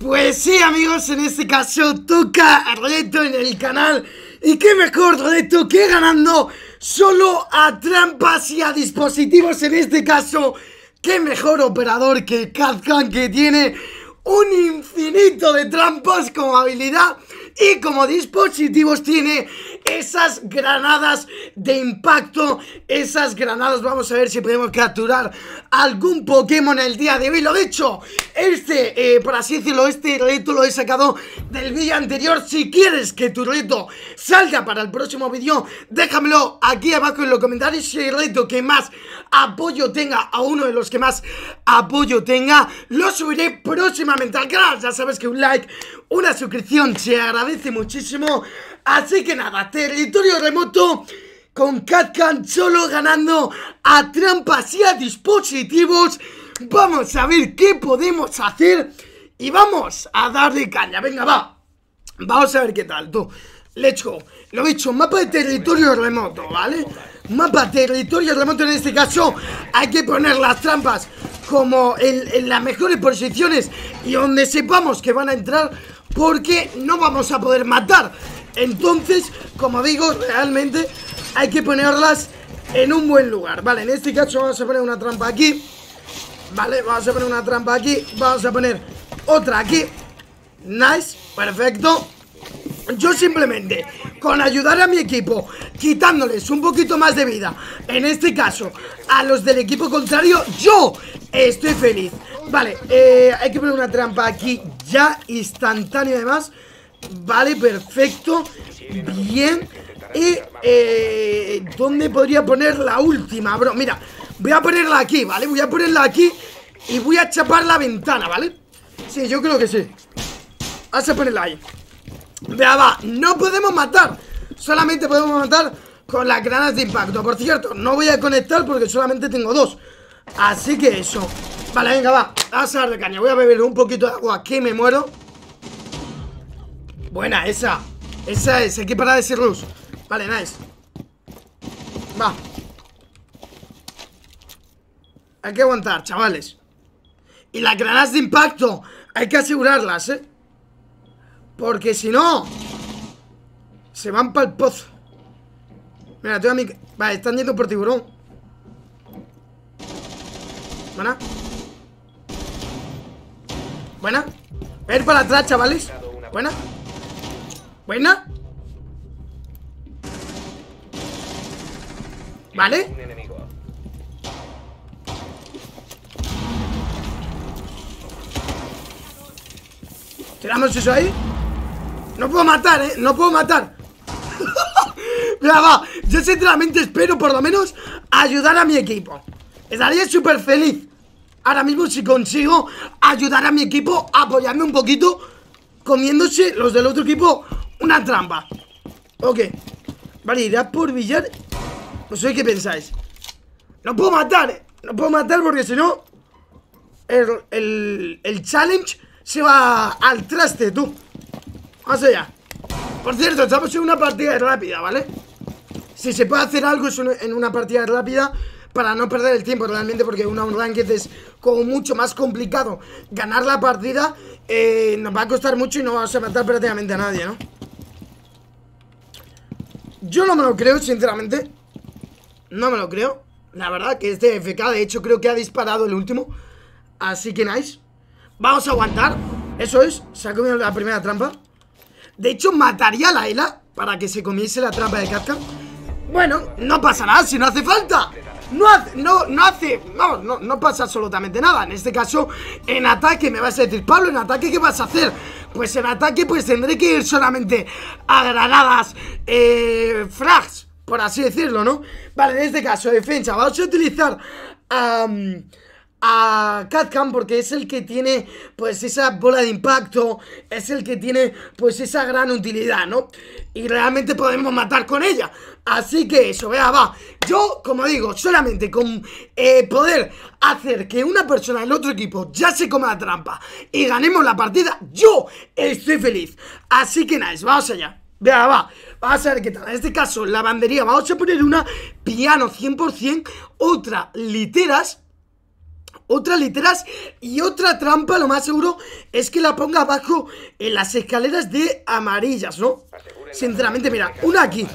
Pues sí, amigos, en este caso toca reto en el canal. Y qué mejor reto que ganando solo a trampas y a dispositivos. En este caso, qué mejor operador que Kazkan que tiene un infinito de trampas como habilidad y como dispositivos tiene esas granadas de impacto, esas granadas, vamos a ver si podemos capturar algún Pokémon el día de hoy, lo hecho, este, eh, por así decirlo, este reto lo he sacado del vídeo anterior, si quieres que tu reto salga para el próximo vídeo, déjamelo aquí abajo en los comentarios, si el reto que más apoyo tenga, a uno de los que más apoyo tenga, lo subiré próximamente al canal, ya sabes que un like, una suscripción se agradece muchísimo, así que nada, territorio remoto con Catcan solo ganando a trampas y a dispositivos. Vamos a ver qué podemos hacer y vamos a darle caña. Venga, va. Vamos a ver qué tal, tú. Let's go. Lo he dicho, mapa de territorio remoto, ¿vale? Mapa territorio remoto en este caso hay que poner las trampas como en las mejores posiciones y donde sepamos que van a entrar porque no vamos a poder matar. Entonces, como digo, realmente hay que ponerlas en un buen lugar Vale, en este caso vamos a poner una trampa aquí Vale, vamos a poner una trampa aquí Vamos a poner otra aquí Nice, perfecto yo simplemente, con ayudar a mi equipo, quitándoles un poquito más de vida, en este caso, a los del equipo contrario, yo estoy feliz. Vale, eh, hay que poner una trampa aquí ya, instantánea además. Vale, perfecto. Bien. Y, eh, ¿dónde podría poner la última, bro? Mira, voy a ponerla aquí, ¿vale? Voy a ponerla aquí y voy a chapar la ventana, ¿vale? Sí, yo creo que sí Vamos a ponerla ahí Vea, va, no podemos matar Solamente podemos matar con las granadas de impacto Por cierto, no voy a conectar porque solamente tengo dos Así que eso Vale, venga, va, vamos a darle caña Voy a beber un poquito de agua que me muero Buena, esa. Esa es, hay que parar ese rush Vale, nice. Va. Hay que aguantar, chavales. Y las granadas de impacto Hay que asegurarlas, eh Porque si no Se van para el pozo. Mira, tengo a mi... Vale, están yendo por tiburón. Buena. Buena. Voy a ir para atrás, chavales. Buena Buena ¿Vale? Tiramos eso ahí No puedo matar, eh No puedo matar. Mira, va. Yo sinceramente espero por lo menos Ayudar a mi equipo. Estaría súper feliz. Ahora mismo si consigo ayudar a mi equipo Apoyarme un poquito Comiéndose los del otro equipo Una trampa Ok Vale, irá por billar no sé qué pensáis No puedo matar, ¿eh? No puedo matar porque si no el, el, challenge se va al traste, tú Vamos allá Por cierto, estamos en una partida rápida, ¿vale? Si se puede hacer algo en una partida rápida para no perder el tiempo realmente porque una ranked es como mucho más complicado ganar la partida eh, nos va a costar mucho y no vamos a matar prácticamente a nadie, ¿no? Yo no me lo creo, sinceramente no me lo creo. La verdad que este FK, de hecho, creo que ha disparado el último. Así que nice. Vamos a aguantar. Eso es. Se ha comido la primera trampa. De hecho, mataría a la Ela para que se comiese la trampa de Kafka. Bueno, no pasa nada si no hace falta. No hace, no, no hace, no, no, no pasa absolutamente nada En este caso, en ataque me vas a decir Pablo, en ataque ¿qué vas a hacer? Pues en ataque pues tendré que ir solamente a granadas, eh, frags por así decirlo, ¿no? Vale, en este caso, defensa, vamos a utilizar a Catcam porque es el que tiene pues esa bola de impacto, es el que tiene pues esa gran utilidad, ¿no? Y realmente podemos matar con ella. Así que eso, vea, va. Yo, como digo, solamente con eh, poder hacer que una persona del otro equipo ya se coma la trampa y ganemos la partida, yo estoy feliz. Así que nice, vamos allá. Vea, va. Vamos a ver qué tal. En este caso, la bandería. Vamos a poner una piano 100%. Otra literas. Otra literas y otra trampa, lo más seguro, es que la ponga abajo en las escaleras de amarillas, ¿no? Sinceramente, mira, una aquí,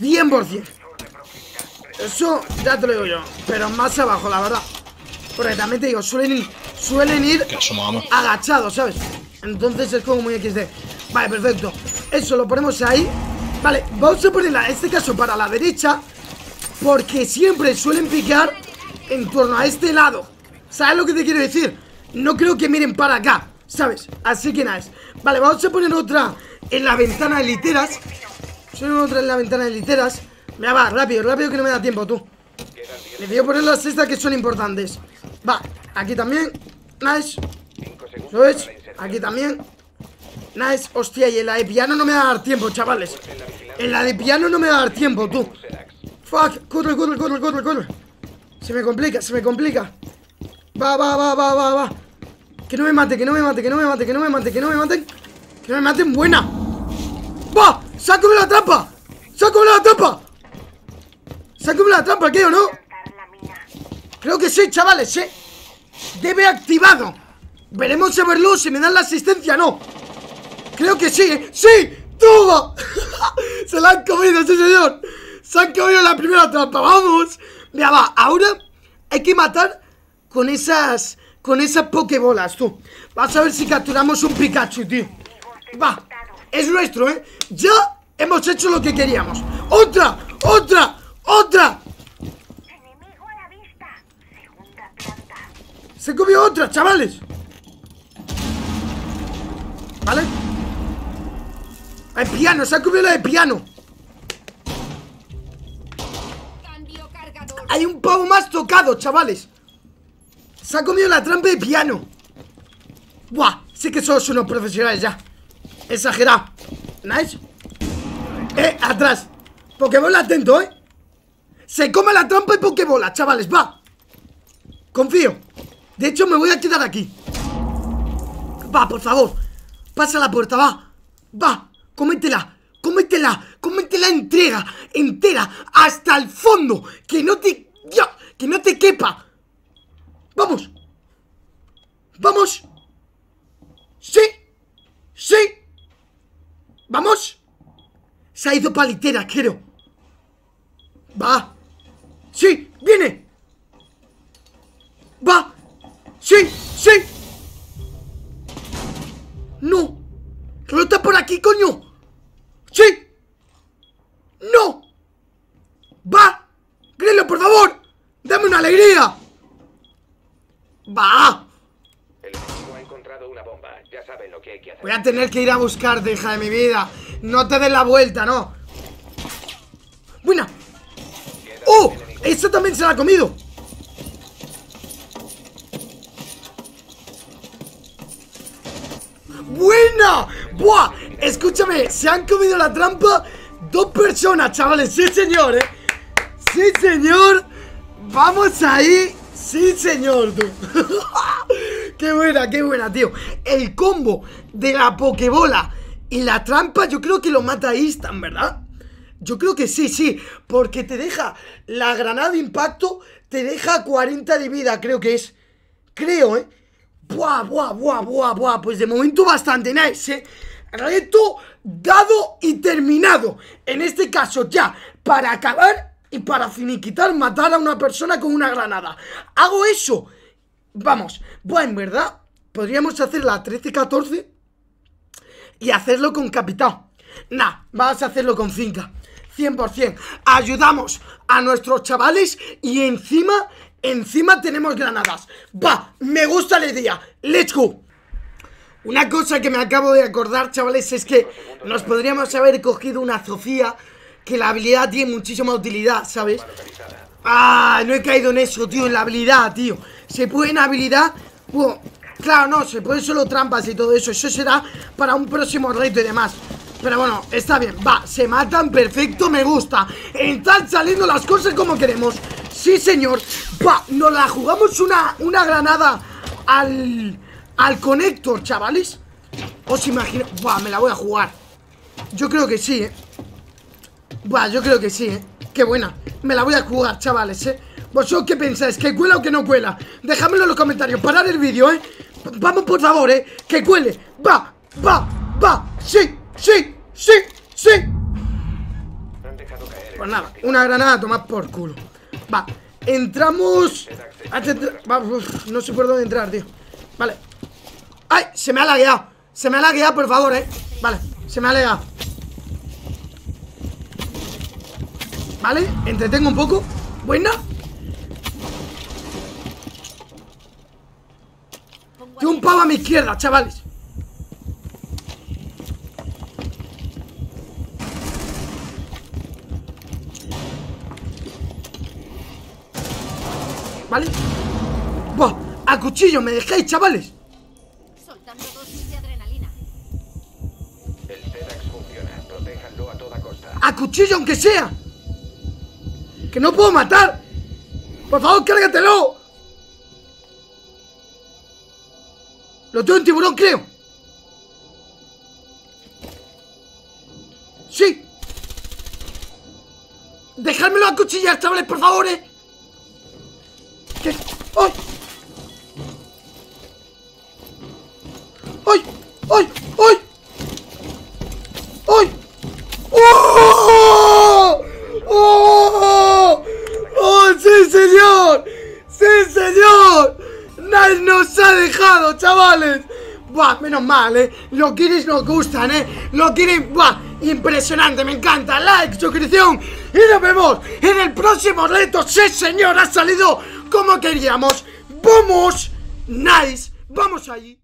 100%. Eso ya te lo digo yo, pero más abajo, la verdad. Porque también te digo, suelen ir, suelen ir agachados, ¿sabes? Entonces es como muy XD. Vale, perfecto. Eso lo ponemos ahí. Vale, vamos a ponerla, en este caso, para la derecha. Porque siempre suelen picar en torno a este lado. ¿Sabes lo que te quiero decir? No creo que miren para acá, ¿sabes? Así que nada. Vale, vamos a poner otra en la ventana de literas. Poner otra en la ventana de literas. Mira, va, rápido, rápido que no me da tiempo, tú. Necesito poner las estas que son importantes. Va, aquí también. Nice. ¿Sabes? Aquí también. Nice. Hostia, y en la de piano no me va a dar tiempo, chavales. En la de piano no me va a dar tiempo, tú. Fuck. Corre, corre, corre, corre, corre. Se me complica, se me complica. Va, va, va, va, va, va. Que no me mate, que no me mate, que no me mate, que no me mate, que no me maten. Que no me maten. Buena. ¡Va! ¡Sácame la trampa! ¡Sácame la trampa! ¡Sácame la trampa, ¿qué o no? Creo que sí, chavales, sí. Debe activado. Veremos a verlo si me dan la asistencia, no. Creo que sí, ¿eh? ¡Sí! ¡Toma! Se la han comido, sí señor. Se han comido la primera trampa, vamos. Mira, va, ahora hay que matar con esas... Con esas pokebolas, tú Vas a ver si capturamos un Pikachu, tío Va, es nuestro, ¿eh? Ya hemos hecho lo que queríamos ¡Otra! ¡Otra! ¡Otra! Se comió otra, chavales ¿Vale? El piano, se ha comido la de piano Hay un pavo más tocado, chavales se ha comido la trampa de piano. Buah, sí que somos unos profesionales ya. Exagerado. Nice Eh, atrás. Pokébola atento, eh. Se come la trampa y Pokébola, chavales, va. Confío. De hecho me voy a quedar aquí. Va, por favor. Pasa la puerta, va. Va, cómetela Cómetela, cómetela entrega Entera, hasta el fondo. Que no te... Que no te quepa ¡Vamos! ¡Vamos! ¡Sí! ¡Sí! ¡Vamos! Se ha ido palitera, quiero ¡Va! ¡Sí! ¡Viene! ¡Va! ¡Sí! ¡Sí! ¡No! ¡Que no está por aquí, coño! ¡Sí! ¡No! ¡Va! ¡Grelo, por favor! ¡Dame una alegría! ¡Va! El ha encontrado una bomba. Ya saben lo que hay que hacer. Voy a tener que ir a buscarte, hija de mi vida. No te des la vuelta, no. ¡Buena! ¡Oh! ¡Esa también se la ha comido! ¡Buena! ¡Buah! Escúchame, se han comido la trampa dos personas, chavales. Sí, señor, ¿eh? Sí, señor. Vamos ahí Sí, señor, tú. qué buena, qué buena, tío. El combo de la Pokébola y la trampa, yo creo que lo mata Instant, ¿verdad? Yo creo que sí, sí, porque te deja la granada de impacto, te deja 40 de vida, creo que es. Creo, ¿eh? Buah, buah, buah, buah, buah. Pues de momento bastante nice, ¿eh? Reto dado y terminado. En este caso ya, para acabar y para finiquitar matar a una persona con una granada. Hago eso. Vamos, bueno, ¿verdad? Podríamos hacer la 13-14 y hacerlo con capitán. Nah, vamos a hacerlo con finca. 100%. Ayudamos a nuestros chavales y encima, encima tenemos granadas. Va, me gusta la idea. Let's go. Una cosa que me acabo de acordar, chavales, es que nos podríamos haber cogido una Sofía que la habilidad tiene muchísima utilidad, ¿sabes? Ah, no he caído en eso, tío, en la habilidad, tío. Se puede en habilidad Claro, no, se puede solo trampas y todo eso. Eso será para un próximo reto y demás. Pero bueno, está bien Va, se matan, perfecto, me gusta. Están saliendo las cosas como queremos. Sí, señor. Va, nos la jugamos una, una granada Al... Al conector, chavales. Os imagino... Buah, me la voy a jugar. Yo creo que sí, eh Buah, yo creo que sí, ¿eh? Qué buena Me la voy a jugar, chavales, ¿eh? ¿Vosotros qué pensáis? ¿Que cuela o que no cuela? Dejadmelo en los comentarios, parad el vídeo, ¿eh? Vamos, por favor, ¿eh? Que cuele Va, va, va Sí, sí, sí, sí Pues nada, una granada tomad por culo Va, entramos No sé por dónde entrar, tío Vale ¡Ay! Se me ha lagueado Se me ha lagueado, por favor, ¿eh? Vale, se me ha lagueado Vale, entretengo un poco Buena Tengo un pavo a mi izquierda, chavales ¿Vale? ¡Buah! ¡A cuchillo! ¿Me dejáis, chavales? Soltando dosis de adrenalina. El funciona. Protéjanlo a toda costa. ¡A cuchillo, aunque sea! ¡Que no puedo matar! ¡Por favor, cárgatelo! Lo tengo en tiburón, creo ¡Sí! ¡Dejádmelo a cuchillar, chavales, por favor, eh! ¿Qué? ¡Ay! ¡Sí, señor! ¡Nice nos ha dejado, chavales! ¡Buah! Menos mal, ¿eh? Los guiris nos gustan, ¿eh? Los guiris, ¡buah! Impresionante, me encanta. Like, suscripción. Y nos vemos en el próximo reto. ¡Sí, señor! Ha salido como queríamos. ¡Vamos! ¡Nice! ¡Vamos allí!